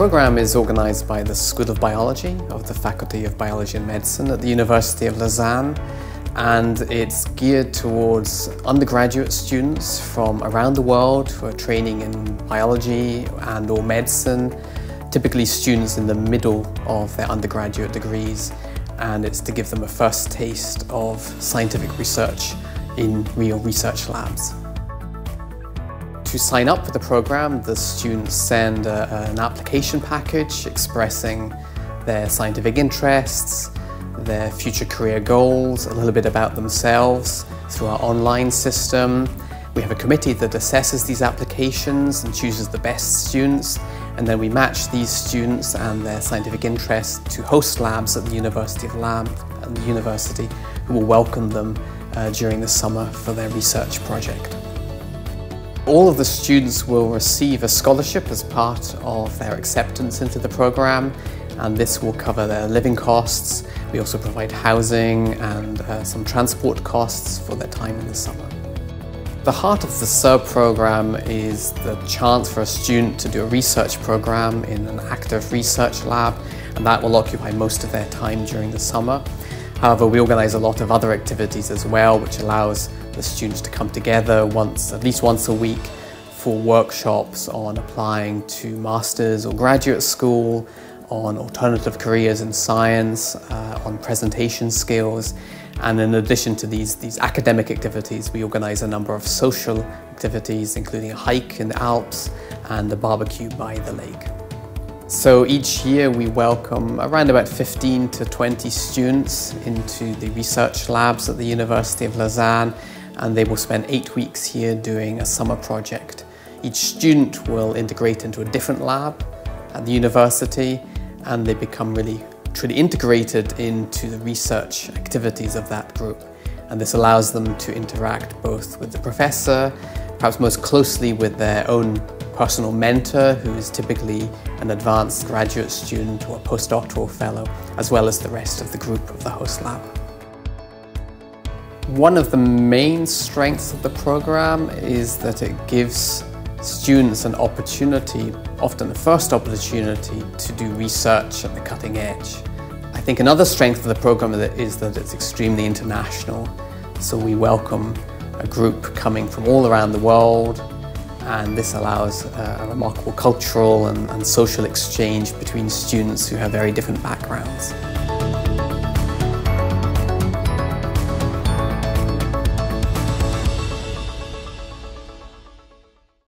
program is organised by the School of Biology of the Faculty of Biology and Medicine at the University of Lausanne and it's geared towards undergraduate students from around the world who are training in biology and or medicine, typically students in the middle of their undergraduate degrees and it's to give them a first taste of scientific research in real research labs. To sign up for the program, the students send a, an application package expressing their scientific interests, their future career goals, a little bit about themselves through our online system. We have a committee that assesses these applications and chooses the best students and then we match these students and their scientific interests to host labs at the University of Lab and the university who will welcome them uh, during the summer for their research project. All of the students will receive a scholarship as part of their acceptance into the program and this will cover their living costs. We also provide housing and uh, some transport costs for their time in the summer. The heart of the SURB program is the chance for a student to do a research program in an active research lab and that will occupy most of their time during the summer. However, we organise a lot of other activities as well which allows the students to come together once, at least once a week for workshops on applying to masters or graduate school, on alternative careers in science, uh, on presentation skills, and in addition to these, these academic activities, we organise a number of social activities, including a hike in the Alps and a barbecue by the lake. So each year we welcome around about 15 to 20 students into the research labs at the University of Lausanne and they will spend eight weeks here doing a summer project. Each student will integrate into a different lab at the university and they become really truly integrated into the research activities of that group. And this allows them to interact both with the professor, perhaps most closely with their own personal mentor, who is typically an advanced graduate student or a postdoctoral fellow, as well as the rest of the group of the host lab. One of the main strengths of the program is that it gives students an opportunity, often the first opportunity, to do research at the cutting edge. I think another strength of the program is that it's extremely international. So we welcome a group coming from all around the world and this allows uh, a remarkable cultural and, and social exchange between students who have very different backgrounds.